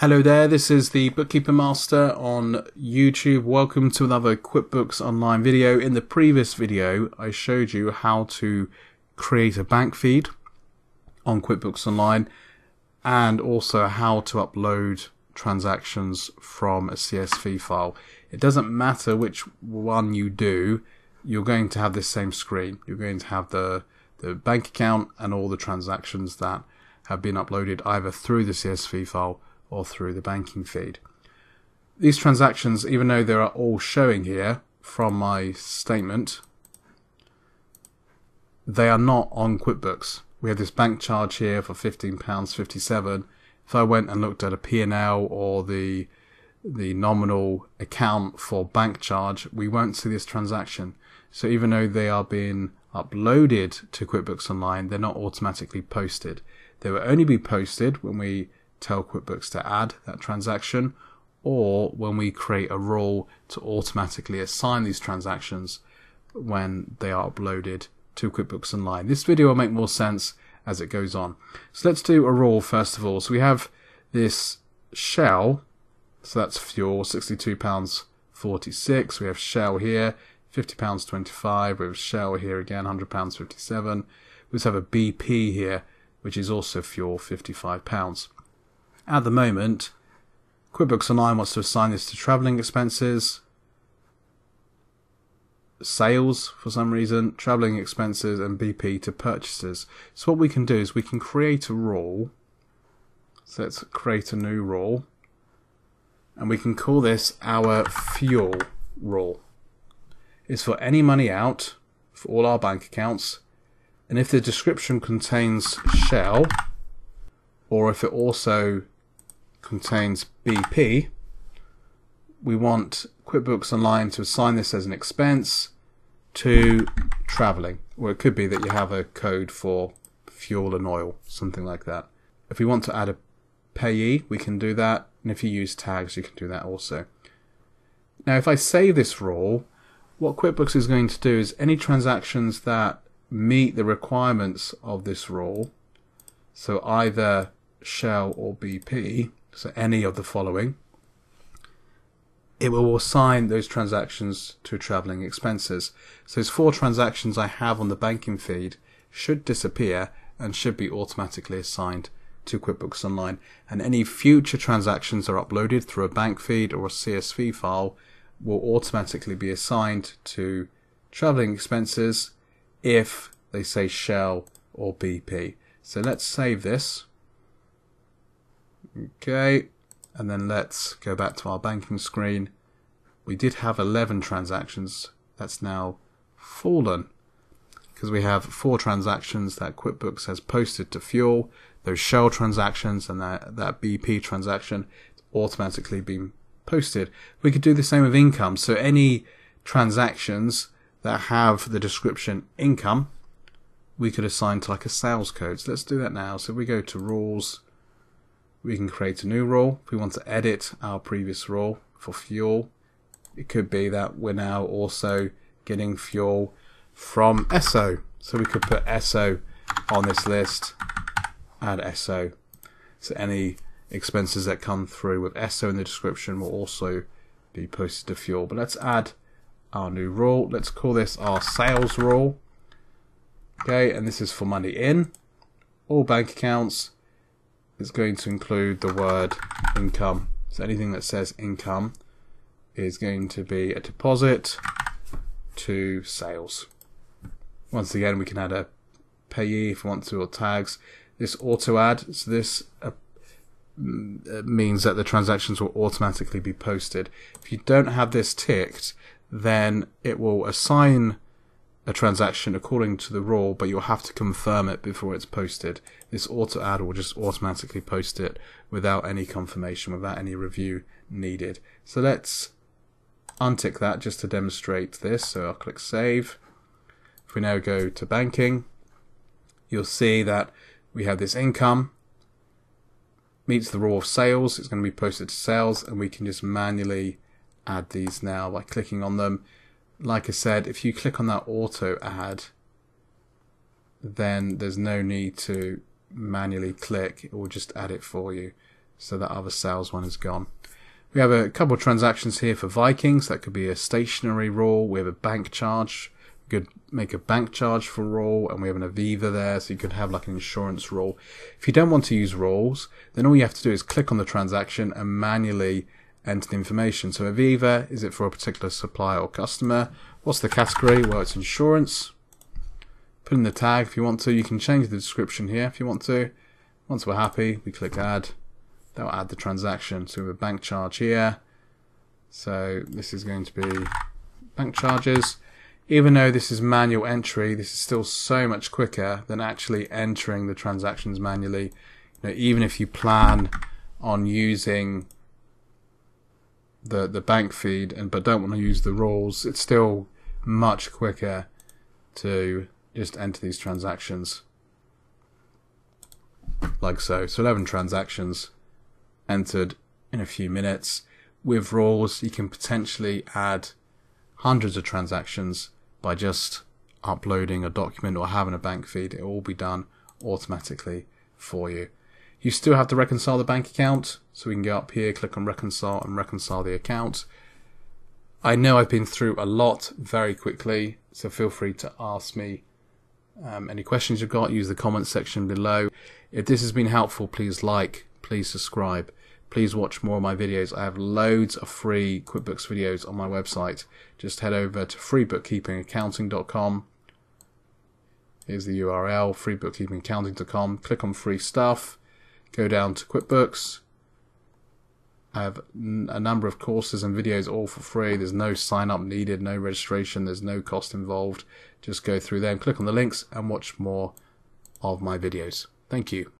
Hello there, this is the Bookkeeper Master on YouTube. Welcome to another QuickBooks Online video. In the previous video, I showed you how to create a bank feed on QuickBooks Online and also how to upload transactions from a CSV file. It doesn't matter which one you do, you're going to have this same screen. You're going to have the, the bank account and all the transactions that have been uploaded either through the CSV file or through the banking feed. These transactions, even though they are all showing here from my statement, they are not on QuickBooks. We have this bank charge here for £15.57. If I went and looked at a P&L or the the nominal account for bank charge, we won't see this transaction. So even though they are being uploaded to QuickBooks Online, they're not automatically posted. They will only be posted when we tell QuickBooks to add that transaction or when we create a rule to automatically assign these transactions when they are uploaded to QuickBooks Online. This video will make more sense as it goes on. So let's do a rule first of all. So we have this shell, so that's fuel, £62.46. We have shell here, £50.25. We have shell here again, £100.57. We have a BP here, which is also fuel, £55. At the moment, QuickBooks Online wants to assign this to travelling expenses, sales for some reason, travelling expenses, and BP to purchases. So what we can do is we can create a rule. So let's create a new rule. And we can call this our fuel rule. It's for any money out for all our bank accounts. And if the description contains shell, or if it also contains BP, we want QuickBooks Online to assign this as an expense to traveling. Or it could be that you have a code for fuel and oil, something like that. If we want to add a payee, we can do that. And if you use tags, you can do that also. Now, if I save this rule, what QuickBooks is going to do is any transactions that meet the requirements of this rule, so either Shell or BP, so any of the following, it will assign those transactions to traveling expenses. So those four transactions I have on the banking feed should disappear and should be automatically assigned to QuickBooks Online. And any future transactions are uploaded through a bank feed or a CSV file will automatically be assigned to traveling expenses if they say Shell or BP. So let's save this. Okay, and then let's go back to our banking screen. We did have 11 transactions. That's now fallen because we have four transactions that QuickBooks has posted to Fuel. Those Shell transactions and that, that BP transaction automatically been posted. We could do the same with income. So any transactions that have the description income, we could assign to like a sales code. So let's do that now. So we go to rules, we can create a new rule. If we want to edit our previous rule for fuel, it could be that we're now also getting fuel from Esso. So we could put Esso on this list, add Esso. So any expenses that come through with Esso in the description will also be posted to fuel. But let's add our new rule. Let's call this our sales rule. Okay, and this is for money in. All bank accounts is going to include the word income. So anything that says income is going to be a deposit to sales. Once again, we can add a payee if we want to or tags. This auto add, so this uh, means that the transactions will automatically be posted. If you don't have this ticked, then it will assign a transaction according to the rule, but you'll have to confirm it before it's posted. This auto add will just automatically post it without any confirmation, without any review needed. So let's untick that just to demonstrate this. So I'll click save. If we now go to banking, you'll see that we have this income meets the rule of sales. It's going to be posted to sales and we can just manually add these now by clicking on them like I said, if you click on that auto add, then there's no need to manually click. It will just add it for you. So that other sales one is gone. We have a couple of transactions here for Vikings. That could be a stationery rule. We have a bank charge. We could make a bank charge for rule, and we have an Aviva there, so you could have like an insurance rule. If you don't want to use rules, then all you have to do is click on the transaction and manually enter the information. So Aviva, is it for a particular supplier or customer? What's the category? Well, it's insurance. Put in the tag if you want to. You can change the description here if you want to. Once we're happy, we click add. That will add the transaction. So we have a bank charge here. So this is going to be bank charges. Even though this is manual entry, this is still so much quicker than actually entering the transactions manually. You know, even if you plan on using the the bank feed and but don't want to use the rules, it's still much quicker to just enter these transactions like so. So 11 transactions entered in a few minutes. With rules, you can potentially add hundreds of transactions by just uploading a document or having a bank feed. It will all be done automatically for you. You still have to reconcile the bank account, so we can go up here, click on reconcile and reconcile the account. I know I've been through a lot very quickly, so feel free to ask me um, any questions you've got. Use the comments section below. If this has been helpful, please like, please subscribe, please watch more of my videos. I have loads of free QuickBooks videos on my website. Just head over to freebookkeepingaccounting.com. Here's the URL, freebookkeepingaccounting.com. Click on free stuff go down to QuickBooks. I have a number of courses and videos all for free. There's no sign up needed, no registration, there's no cost involved. Just go through there and click on the links and watch more of my videos. Thank you.